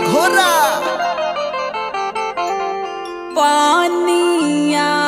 घोरा। पानिया